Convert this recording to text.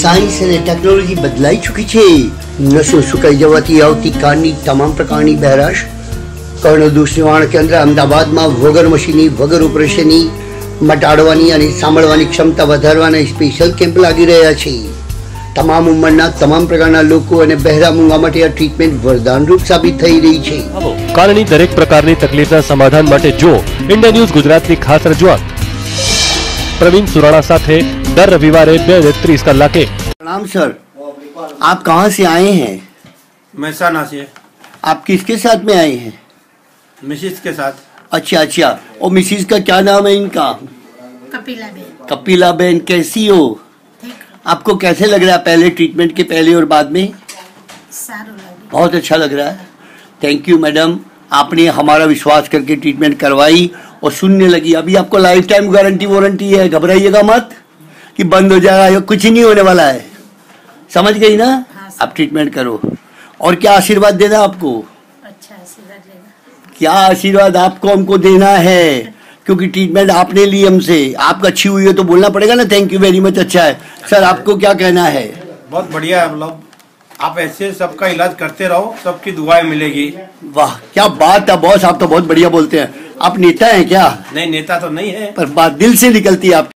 Science અને technology બદલાઈ ચૂકી છે. નસો સુકાઈ જવાથી આવતી કાનની તમામ પ્રકારની બહેરાશ. કર્ણદોષ નિવારણ કેન્દ્ર અમદાવાદમાં વગર મશીની, વગર ઓપરેશનની મટાડવાની અને સાંભળવાની ક્ષમતા વધારવાના સ્પેશિયલ કેમ્પ લાગી રહ્યા છે. તમામ ઉંમરના તમામ પ્રકારના લોકો અને બહેરા મૂંગા માટે આ ટ્રીટમેન્ટ વરદાનરૂપ સાબિત થઈ રહી છે. કાનની દરેક પ્રકારની તકલીફના સમાધાન માટે જો ઇન્ડિયા ન્યૂઝ ગુજરાતની ખાસ રજૂઆત. પ્રવીણ સુરાણા સાથે દર રવિવારે બે ને ત્રીસ કલાકે प्रणाम सर आप कहाँ से आए हैं महसाना से आप किसके साथ में आए हैं मिसिस के साथ अच्छा अच्छा और मिसिस का क्या नाम है इनका कपिला बेन कपिला बहन कैसी हो ठीक आपको कैसे लग रहा है पहले ट्रीटमेंट के पहले और बाद में सारू लगे बहुत अच्छा लग रहा है थैंक यू मैडम आपने हमारा विश्वास करके ट्रीटमेंट करवाई और सुनने लगी अभी आपको लाइफ टाइम गारंटी वारंटी है घबराइएगा मत कि बंद हो जाएगा या कुछ ही नहीं होने वाला है। समझ गई ना? हाँ, आप ट्रीटमेंट करो। और क्या आशीर्वाद देना आपको? अच्छा आशीर्वाद लेना। क्या आशीर्वाद आपको हमको देना है? क्योंकि ट्रीटमेंट आपने ली हमसे। आपका अच्छी हुई है तो बोलना पड़ेगा ना थैंक यू वेरी मच अच्छा है। सर आपको क्या कहना है? बहुत बढ़िया है मतलब आप ऐसे सबका इलाज करते रहो सबकी दुआएँ मिलेगी। वाह क्या बात है बॉस आप तो बहुत बढ़िया बोलते हैं। आप नेता हैं क्या? नहीं नेता तो नहीं है। पर बात दिल से निकलती है आप